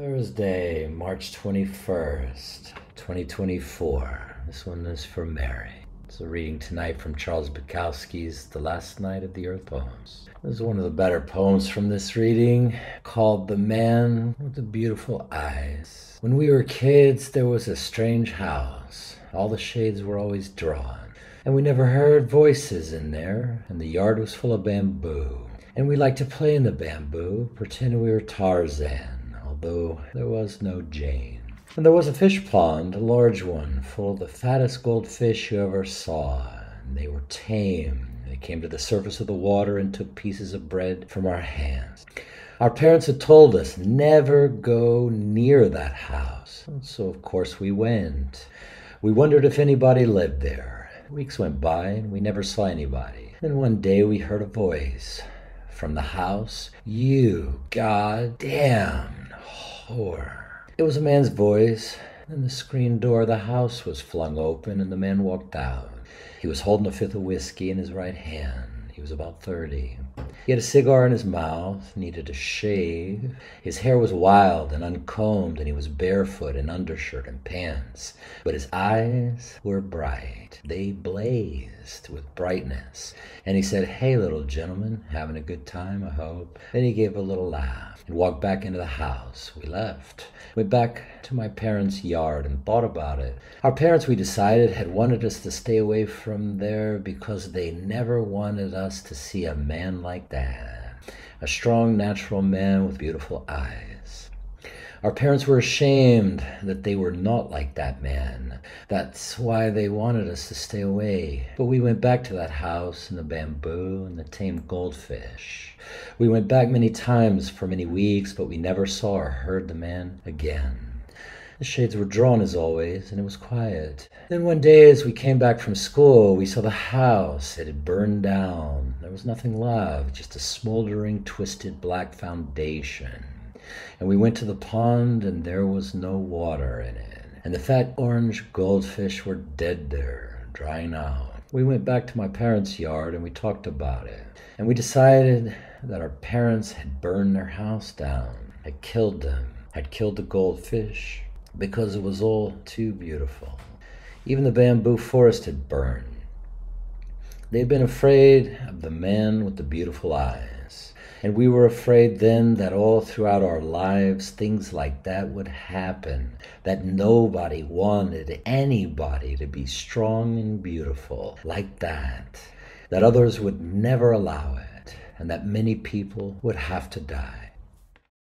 Thursday, March 21st, 2024. This one is for Mary. It's a reading tonight from Charles Bukowski's The Last Night of the Earth poems. This is one of the better poems from this reading called The Man with the Beautiful Eyes. When we were kids, there was a strange house. All the shades were always drawn, and we never heard voices in there, and the yard was full of bamboo. And we liked to play in the bamboo, pretend we were Tarzan though there was no Jane. And there was a fish pond, a large one, full of the fattest goldfish you ever saw. And they were tame. They came to the surface of the water and took pieces of bread from our hands. Our parents had told us never go near that house. So, of course, we went. We wondered if anybody lived there. Weeks went by and we never saw anybody. Then one day we heard a voice from the house. You goddamn horror. It was a man's voice, and the screen door of the house was flung open, and the man walked out. He was holding a fifth of whiskey in his right hand. He was about 30. He had a cigar in his mouth, needed a shave. His hair was wild and uncombed, and he was barefoot in undershirt and pants. But his eyes were bright. They blazed with brightness. And he said, Hey, little gentleman, having a good time, I hope. Then he gave a little laugh and walked back into the house. We left. Went back to my parents' yard and thought about it. Our parents, we decided, had wanted us to stay away from there because they never wanted us to see a man that. A strong, natural man with beautiful eyes. Our parents were ashamed that they were not like that man. That's why they wanted us to stay away. But we went back to that house and the bamboo and the tame goldfish. We went back many times for many weeks, but we never saw or heard the man again. The shades were drawn as always, and it was quiet. Then one day, as we came back from school, we saw the house. It had burned down. There was nothing left, just a smoldering, twisted black foundation. And we went to the pond, and there was no water in it. And the fat orange goldfish were dead there, drying out. We went back to my parents' yard and we talked about it. And we decided that our parents had burned their house down, had killed them, had killed the goldfish, because it was all too beautiful. Even the bamboo forest had burned. They had been afraid of the man with the beautiful eyes. And we were afraid then that all throughout our lives things like that would happen, that nobody wanted anybody to be strong and beautiful like that, that others would never allow it, and that many people would have to die.